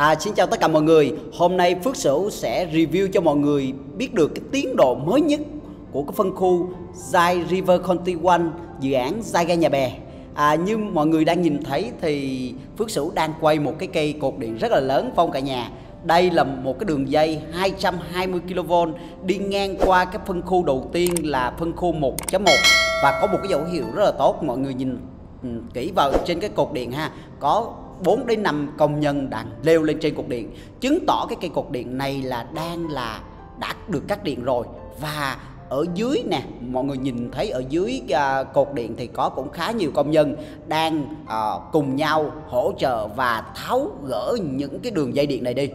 À, xin chào tất cả mọi người. Hôm nay Phước Sửu sẽ review cho mọi người biết được cái tiến độ mới nhất của cái phân khu Zai River County One dự án Zai Ga Nhà Bè. À, như mọi người đang nhìn thấy thì Phước Sửu đang quay một cái cây cột điện rất là lớn phong cả nhà. Đây là một cái đường dây 220 kV đi ngang qua cái phân khu đầu tiên là phân khu 1.1 và có một cái dấu hiệu rất là tốt mọi người nhìn ừ, kỹ vào trên cái cột điện ha có 4 đến 5 công nhân đang leo lên trên cột điện. Chứng tỏ cái cây cột điện này là đang là đã được cắt điện rồi. Và ở dưới nè mọi người nhìn thấy ở dưới uh, cột điện thì có cũng khá nhiều công nhân đang uh, cùng nhau hỗ trợ và tháo gỡ những cái đường dây điện này đi.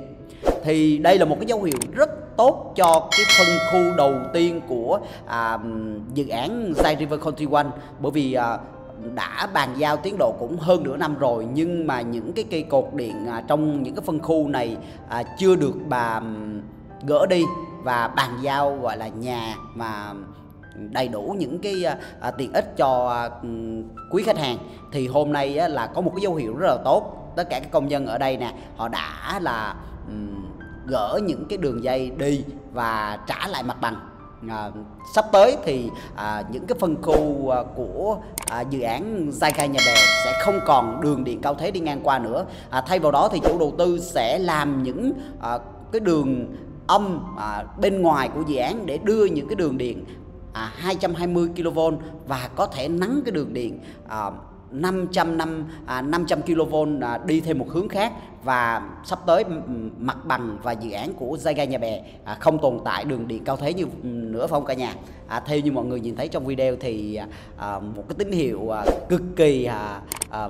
Thì đây là một cái dấu hiệu rất tốt cho cái phân khu đầu tiên của à, dự án Zai River Country One. Bởi vì à, đã bàn giao tiến độ cũng hơn nửa năm rồi nhưng mà những cái cây cột điện à, trong những cái phân khu này à, chưa được bà gỡ đi và bàn giao gọi là nhà mà đầy đủ những cái à, à tiện ích cho à, quý khách hàng thì hôm nay á, là có một cái dấu hiệu rất là tốt. Tất cả các công nhân ở đây nè họ đã là um, gỡ những cái đường dây đi và trả lại mặt bằng à, sắp tới thì à, những cái phân khu à, của à, dự án Giai Khai Nhà Bè sẽ không còn đường điện cao thế đi ngang qua nữa. À, thay vào đó thì chủ đầu tư sẽ làm những à, cái đường âm à, bên ngoài của dự án để đưa những cái đường điện à, 220 kV và có thể nắng cái đường điện à, 500 năm à, 500 kV à, đi thêm một hướng khác và sắp tới mặt bằng và dự án của Giai gai Nhà Bè à, không tồn tại đường điện cao thế như ừ, nữa phong cả nhà? À, theo như mọi người nhìn thấy trong video thì à, à, một cái tín hiệu à, cực kỳ à, à,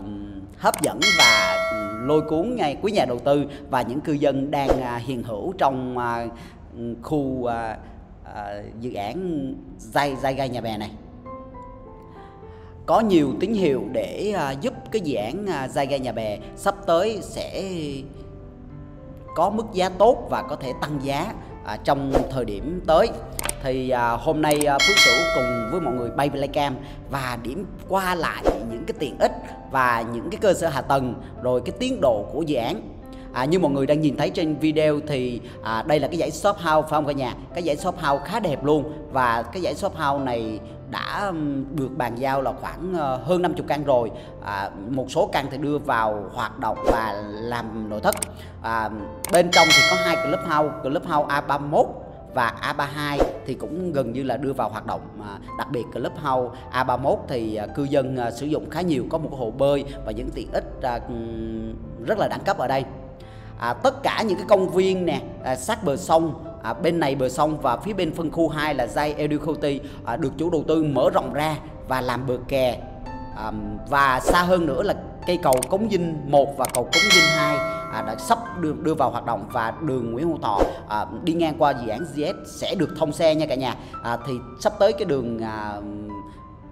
hấp dẫn và lôi cuốn ngay quý nhà đầu tư và những cư dân đang à, hiện hữu trong à, khu à, à, dự án Giai Giai gai Nhà Bè này có nhiều tín hiệu để à, giúp cái dự án à, Giai Nhà Bè sắp tới sẽ có mức giá tốt và có thể tăng giá à, trong thời điểm tới. Thì à, hôm nay à, Phước Sửu cùng với mọi người bay Playcam và điểm qua lại những cái tiện ích và những cái cơ sở hạ tầng rồi cái tiến độ của dự án. À, như mọi người đang nhìn thấy trên video thì à, đây là cái dãy shop house phải không cả nhà? Cái dãy shop house khá đẹp luôn và cái dãy shop house này đã được bàn giao là khoảng ờ, hơn 50 căn rồi. À, một số căn thì đưa vào hoạt động và làm nội thất. À, bên trong thì có hai club house club house A31 và A32 thì cũng gần như là đưa vào hoạt động. À, đặc biệt club house A31 thì à, cư dân à, sử dụng khá nhiều có một hồ bơi và những tiện ích à, rất là đẳng cấp ở đây. À, tất cả những cái công viên nè à, sát bờ sông à, bên này bờ sông và phía bên phân khu 2 là dây Educoti à, được chủ đầu tư mở rộng ra và làm bờ kè. À, và xa hơn nữa là cây cầu Cống Dinh 1 và cầu Cống Dinh 2 à, đã sắp được đưa vào hoạt động và đường Nguyễn Hữu Thọ à, đi ngang qua dự án GS sẽ được thông xe nha cả nhà. À, thì sắp tới cái đường à,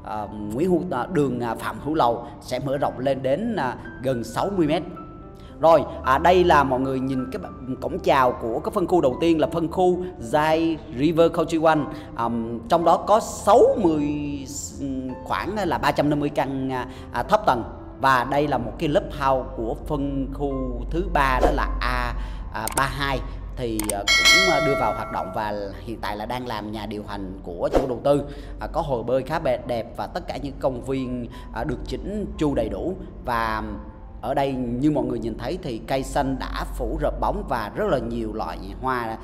à, Nguyễn Hữu à, đường à, Phạm Hữu Lầu sẽ mở rộng lên đến à, gần 60 mét rồi, à, đây là mọi người nhìn cái cổng chào của cái phân khu đầu tiên là phân khu Zai River Country One. à, trong đó có 60 khoảng là 350 căn à, à thấp tầng. Và đây là một cái lớp house của phân khu thứ ba đó là A à, 32 thì à, cũng à, đưa vào hoạt động và hiện tại là đang làm nhà điều hành của chủ đầu tư. À, có hồ bơi khá đẹp và tất cả những công viên à, được chỉnh chu đầy đủ. Và ở đây, như mọi người nhìn thấy thì cây xanh đã phủ rợp bóng và rất là nhiều loại hoa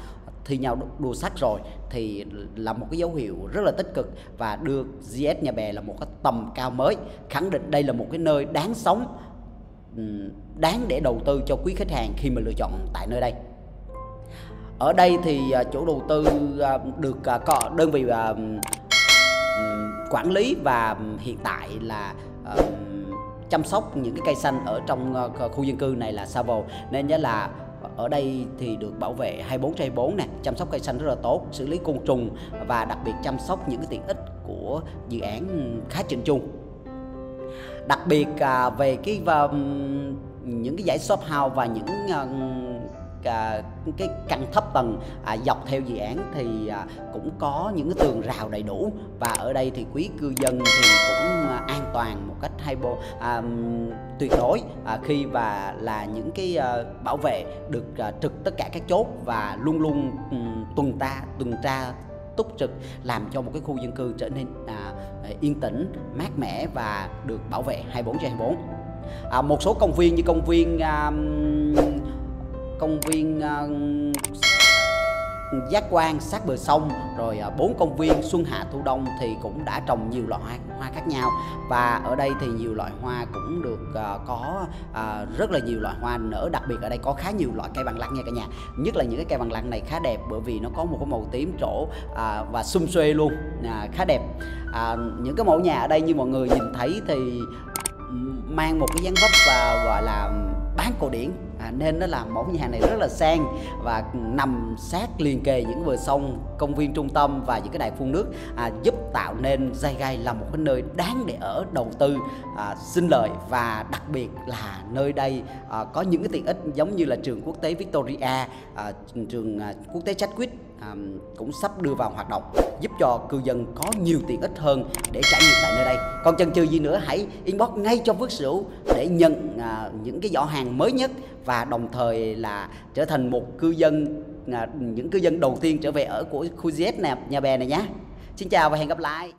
thi nhau đua sắc rồi. Thì là một cái dấu hiệu rất là tích cực và đưa GS Nhà Bè là một cái tầm cao mới, khẳng định đây là một cái nơi đáng sống đáng để đầu tư cho quý khách hàng khi mà lựa chọn tại nơi đây. Ở đây thì à, chủ đầu tư à, được à, có đơn vị quản lý và hiện tại là chăm sóc những cái cây xanh ở trong ờ, khu dân cư này là Savo nên nhớ là ở đây thì được bảo vệ 24 trên 24 nè, chăm sóc cây xanh rất là tốt, xử lý côn trùng và đặc biệt chăm sóc những cái tiện ích của dự án khá chỉnh chu. Đặc biệt à, về cái và, những cái dãy shop house và những ờ, uh, cả, cái căn thấp tầng à, dọc theo dự án thì à, cũng có những cái tường rào đầy đủ. Và ở đây thì quý cư dân thì cũng à, an toàn một cách hay bộ à, tuyệt đối. À, khi và là những cái à, bảo vệ được à, trực tất cả các chốt và luôn luôn um, tuần ta tuần tra túc trực làm cho một cái khu dân cư trở nên à, yên tĩnh mát mẻ và được bảo vệ 24 trên 24 à, một số công viên như công viên à, công viên à, giác quan sát bờ sông rồi à, bốn công viên xuân hạ thu đông thì cũng đã trồng nhiều loại hoa, hoa khác nhau. Và ở đây thì nhiều loại hoa cũng được uh, có uh, rất là nhiều loại hoa nở đặc biệt ở đây có khá nhiều loại cây bằng lăng nha cả nhà. Nhất là những cái cây bằng lăng này khá đẹp bởi vì nó có một cái màu tím trổ uh, và xum xuê luôn uh, khá đẹp. Uh, những cái mẫu nhà ở đây như mọi người nhìn thấy thì mang một cái dáng vóc và gọi là bán cổ điển. À, nên nó làm mẫu nhà này rất là sang và nằm sát liền kề những bờ sông công viên trung tâm và những cái đài phun nước à, giúp tạo nên dây Gai là một cái nơi đáng để ở đầu tư à, sinh lời và đặc biệt là nơi đây à, có những cái tiện ích giống như là trường quốc tế Victoria à, trường à, quốc tế Chadwick à, cũng sắp đưa vào hoạt động giúp cho cư dân có nhiều tiện ích hơn để trải nghiệm tại nơi đây. Còn chần chừ gì nữa hãy inbox ngay cho Phước Sửu để nhận à, những cái giỏ hàng mới nhất và đồng thời là trở thành một cư dân à, những cư dân đầu tiên trở về ở của khu Z nè nhà bè này nhé. Xin chào và hẹn gặp lại!